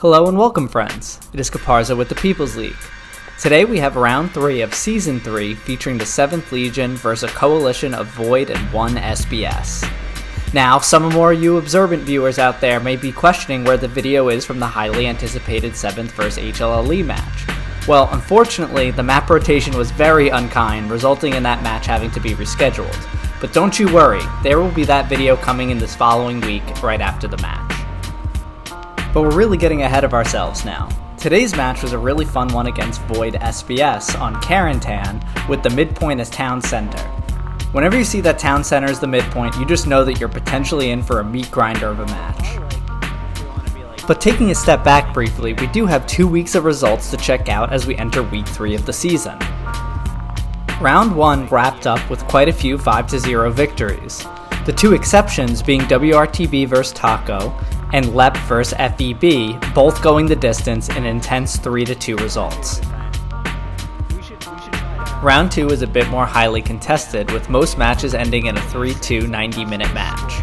Hello and welcome, friends. It is Caparzo with the People's League. Today we have round 3 of Season 3 featuring the 7th Legion versus a coalition of Void and 1 SBS. Now, some more you observant viewers out there may be questioning where the video is from the highly anticipated 7th vs HLLE match. Well, unfortunately, the map rotation was very unkind, resulting in that match having to be rescheduled. But don't you worry, there will be that video coming in this following week right after the match. But we're really getting ahead of ourselves now. Today's match was a really fun one against Void SBS on Carentan with the midpoint as town center. Whenever you see that town center as the midpoint, you just know that you're potentially in for a meat grinder of a match. But taking a step back briefly, we do have two weeks of results to check out as we enter week 3 of the season. Round 1 wrapped up with quite a few 5-0 victories. The two exceptions being WRTB vs Taco and LEP vs FEB, both going the distance in intense 3-2 results. Round 2 is a bit more highly contested, with most matches ending in a 3-2 90 minute match.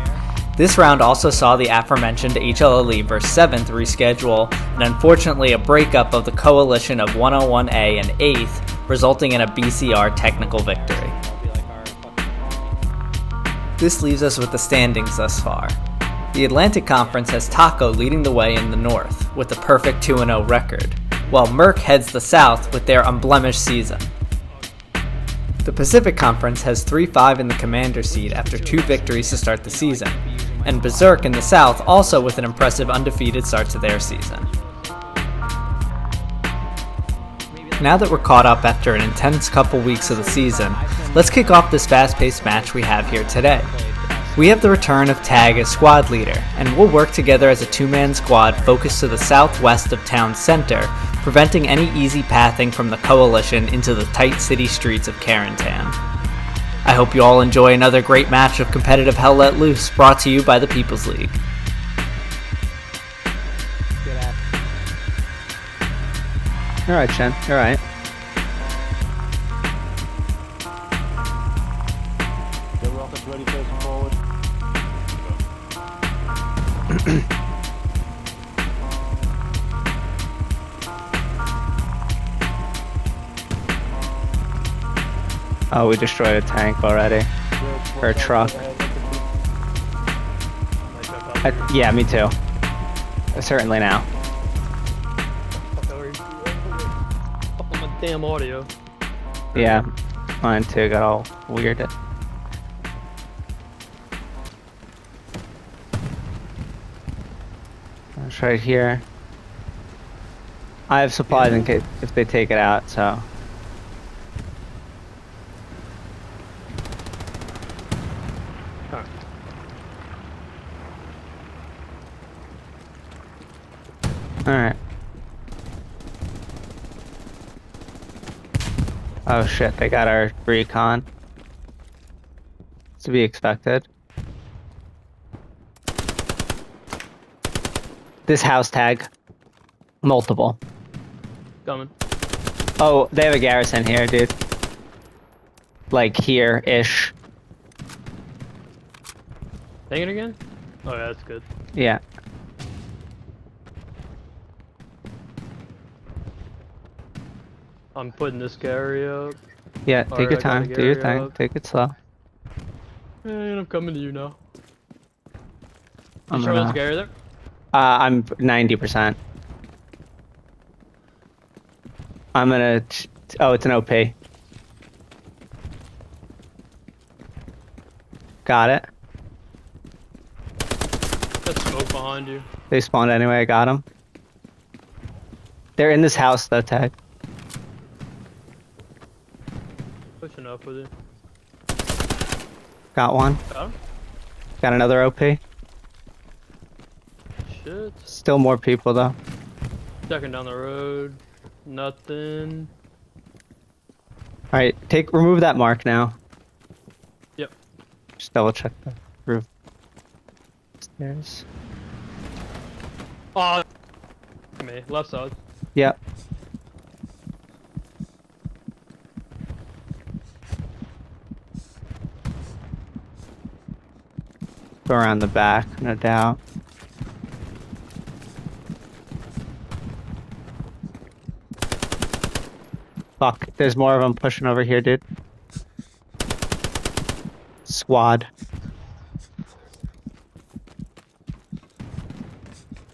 This round also saw the aforementioned HLLE vs 7th reschedule, and unfortunately a breakup of the coalition of 101A and 8th, resulting in a BCR technical victory. This leaves us with the standings thus far. The Atlantic Conference has Taco leading the way in the north, with a perfect 2 0 record, while Merc heads the south with their unblemished season. The Pacific Conference has 3 5 in the commander seed after two victories to start the season, and Berserk in the South also with an impressive undefeated start to their season. Now that we're caught up after an intense couple weeks of the season, let's kick off this fast paced match we have here today. We have the return of Tag as squad leader, and we'll work together as a two man squad focused to the southwest of town center, preventing any easy pathing from the coalition into the tight city streets of Carentan. I hope you all enjoy another great match of competitive Hell Let Loose brought to you by the People's League. Alright, Chen. Alright. Oh, we destroyed a tank already. Or a truck. I, yeah, me too. Certainly now. my damn audio. Yeah, mine too got all weird. That's right here. I have supplies in case if they take it out, so. Alright. Oh shit, they got our recon. to be expected. This house tag. Multiple. Coming. Oh, they have a garrison here, dude. Like here-ish. Hang it again? Oh yeah, that's good. Yeah. I'm putting this Gary up. Yeah, take Alright, your time. Do your thing. up. Take it slow. And I'm coming to you now. I'm You sure gonna- Gary there? Uh, I'm 90%. I'm gonna. Oh, it's an OP. Got it. That's smoke behind you. They spawned anyway. I got them. They're in this house though, Tag. Pushing up with you. Got one. Got? Got another OP. Shit. Still more people though. Checking down the road. Nothing. All right, take remove that mark now. Yep. Just double check the roof. Stairs. Oh, me. Left side. Yep. Go around the back, no doubt. Fuck, there's more of them pushing over here, dude. Squad.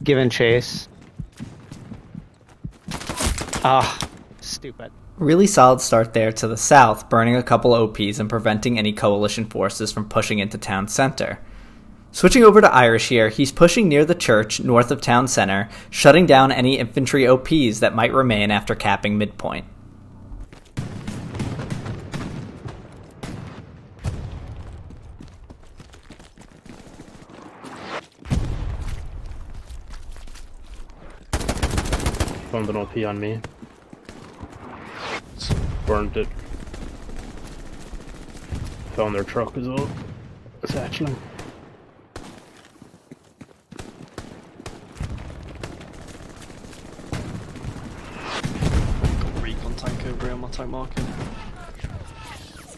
Given chase. Ah, stupid. Really solid start there to the south, burning a couple OPs and preventing any coalition forces from pushing into town center. Switching over to Irish here, he's pushing near the church north of town center, shutting down any infantry OPs that might remain after capping midpoint. Found an OP on me. Burned it. Found their truck as well. It's actually. Over here on my tank marking.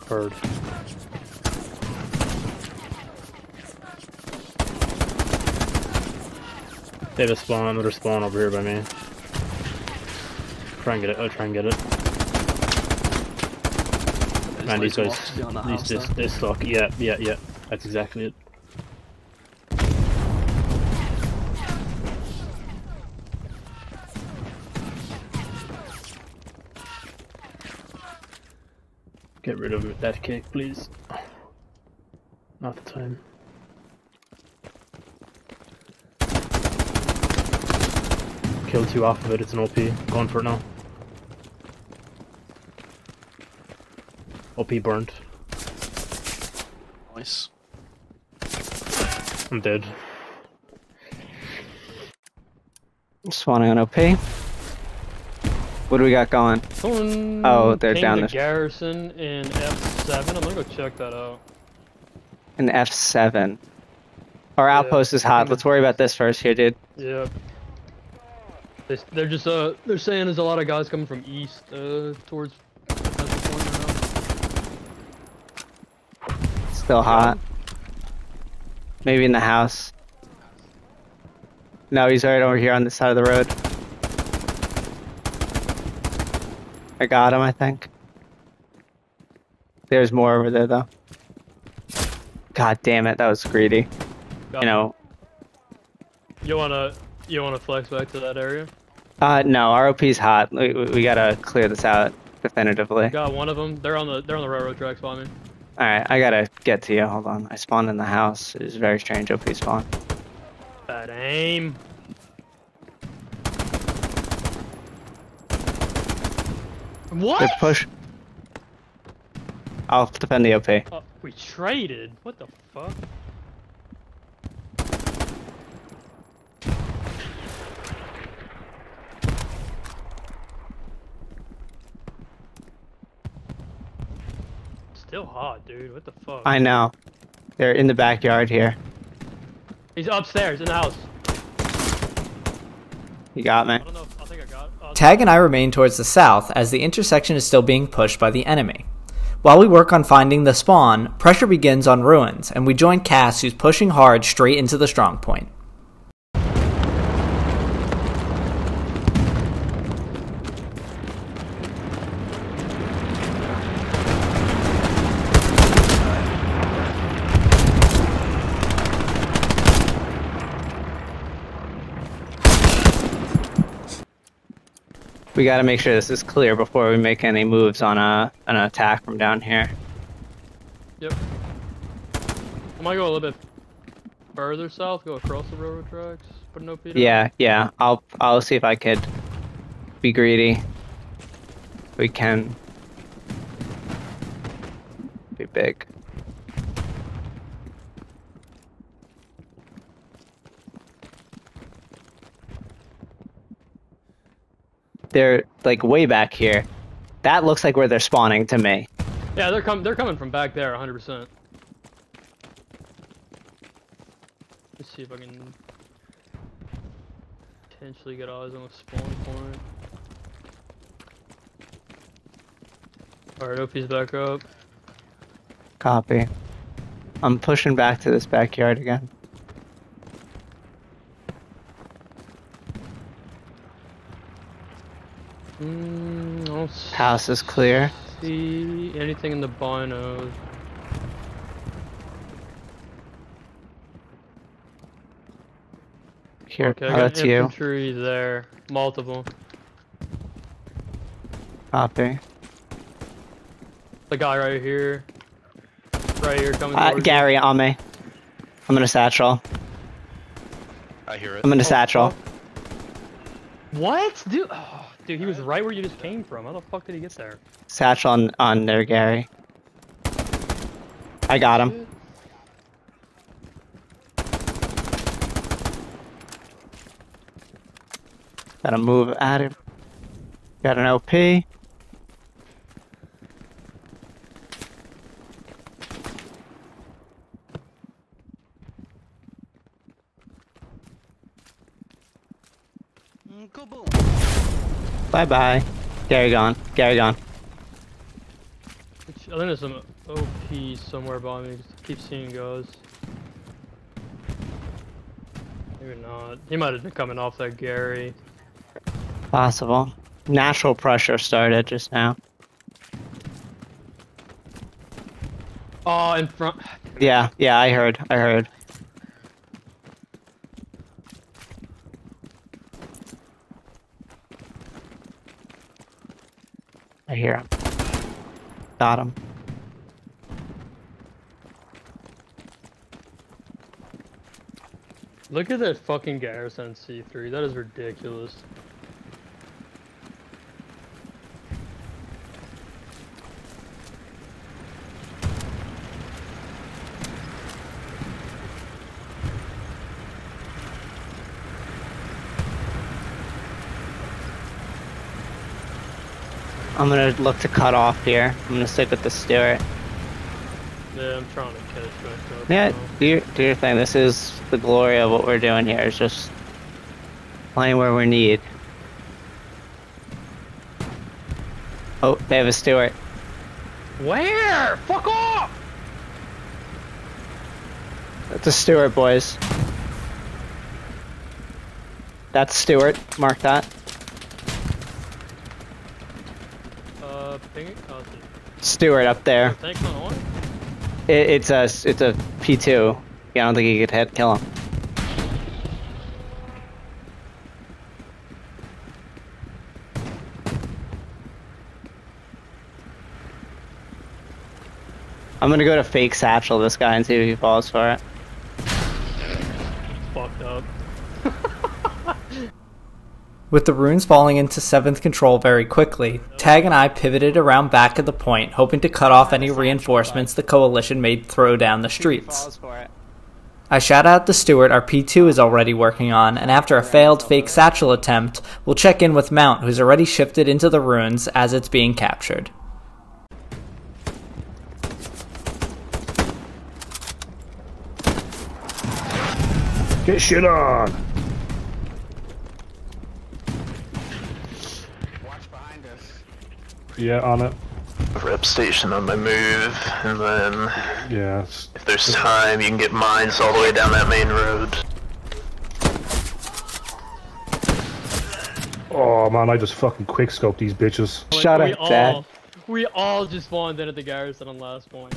Heard. They have a spawn, another spawn over here by me. Try and get it, I'll try and get it. There's Man, these loads of guys, mobs behind that these, this, there. this stock, yeah, yeah, yeah, that's exactly it. That cake, please. Not the time. Kill two off of it, it's an OP. Going for it now. OP burnt. Nice. I'm dead. Spawning on OP. What do we got going? Someone Oh, they're down to the- Garrison in F7. I'm gonna go check that out. An F7. Our outpost is hot. Let's worry about this first here, dude. Yeah. They, they're just uh they're saying there's a lot of guys coming from east uh towards Central Point right now. Still hot. Maybe in the house. No, he's right over here on this side of the road. I got him, I think. There's more over there, though. God damn it, that was greedy. Got You know, You wanna you wanna flex back to that area? uh, no, our OP's hot. We, we we gotta clear this out definitively. Got one of them. They're on the they're on the railroad tracks by me. Alright, I gotta get to you. Hold on. I spawned in the house. It was very strange OP spawn. Bad aim. What? Good push. I'll defend the OP. Uh, we traded. What the fuck? Still hot, dude. What the fuck? I know. They're in the backyard here. He's upstairs in the house. You got me. I don't know. If, I got. Uh, Tag and I remain towards the south as the intersection is still being pushed by the enemy. While we work on finding the spawn, pressure begins on ruins, and we join Cass who's pushing hard straight into the strong point. We gotta make sure this is clear before we make any moves on a an attack from down here. Yep. I might go a little bit further south. Go across the railroad tracks. Put an OP down. Yeah, yeah. I'll I'll see if I could be greedy. We can be big. They're like way back here. That looks like where they're spawning to me. Yeah, they're coming. They're coming from back there, 100. percent Let's see if I can potentially get eyes on a spawn point. Alright, OP's back up. Copy. I'm pushing back to this backyard again. Mm, don't House is clear. see anything in the binos. Here, Okay, I oh, got that's you. infantry there. Multiple. Copy. The guy right here. Right here coming Uh, towards you. Gary, on me. I'm in a satchel. I hear it. I'm in a Oh, satchel. fuck. What? Dude, oh, dude, he was right where you just came from. How the fuck did he get there? Satchel on, on there, Gary. I got him. Gotta move at him. Got an LP. Bye bye. Gary gone. Gary gone. I think there's some OP somewhere behind me. 'cause I keep seeing guys. Maybe not. He might have been coming off that Gary. Possible. Natural pressure started just now. Oh, in front. Yeah, yeah, I heard. I heard. I hear him. Got him. Look at that fucking Garrison C3. That is ridiculous. I'm gonna look to cut off here. I'm gonna stick with the Stuart. Yeah, I'm trying to catch back up. Yeah, now. do your, do your thing. This is the glory of what we're doing here. It's just playing where we need. Oh, they have a Stuart. Where? Fuck off! That's a Stuart, boys. That's Stuart. Mark that. Stuart up there. It, it's a it's a P2. Yeah, I don't think he could hit kill him. I'm gonna go to fake satchel this guy and see if he falls for it. Fucked up. With the ruins falling into 7th control very quickly, Tag and I pivoted around back of the point, hoping to cut off any reinforcements the coalition may throw down the streets. I shout out the Stuart our P2 is already working on, and after a failed fake satchel attempt, we'll check in with Mount, who's already shifted into the ruins as it's being captured. Get shit on! Watch behind us. Yeah, on it. Rep station on my move, and then Yeah. if there's time, you can get mines all the way down that main road. Oh man, I just fucking quickscope these bitches. Shut we up, all, Dad. We all just spawned in at the Garrison on last point.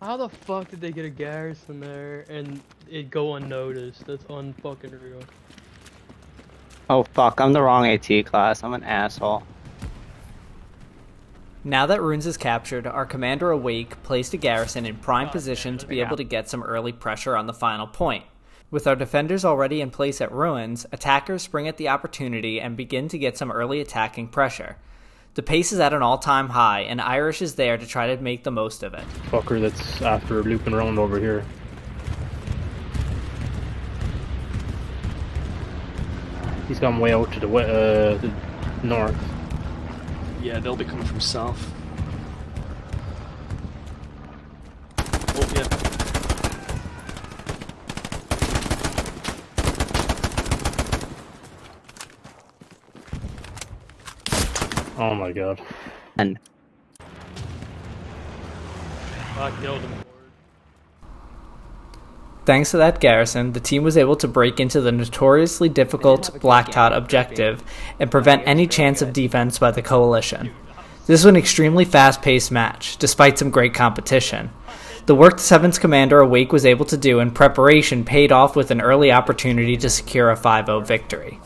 How the fuck did they get a Garrison there and it go unnoticed? That's unfucking real. Oh fuck, I'm the wrong AT class. I'm an asshole. Now that Ruins is captured, our commander Awake placed a garrison in prime position to be able to get some early pressure on the final point. With our defenders already in place at Ruins, attackers spring at the opportunity and begin to get some early attacking pressure. The pace is at an all time high, and Irish is there to try to make the most of it. fucker that's after looping around over here. He's gone way out to the, uh, the north. Yeah, they'll be coming from south. Oh, yeah. Oh my god. And I killed him. Thanks to that garrison, the team was able to break into the notoriously difficult Blactot objective and prevent any chance of defense by the coalition. This was an extremely fast paced match, despite some great competition. The work the 7th Commander Awake was able to do in preparation paid off with an early opportunity to secure a 5 0 victory.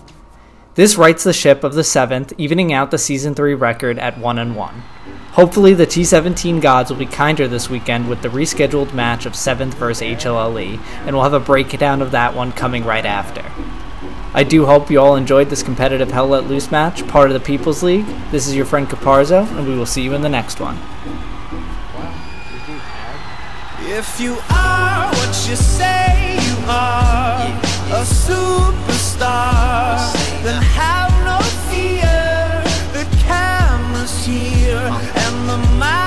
This rights the ship of the 7th, evening out the Season 3 record at 1 and 1. Hopefully, the T 17 gods will be kinder this weekend with the rescheduled match of 7th vs HLLE, and we'll have a breakdown of that one coming right after. I do hope you all enjoyed this competitive Hell Let Loose match, part of the People's League. This is your friend Caparzo, and we will see you in the next one. If you are what you say you are, a superstar, then have no fear. And the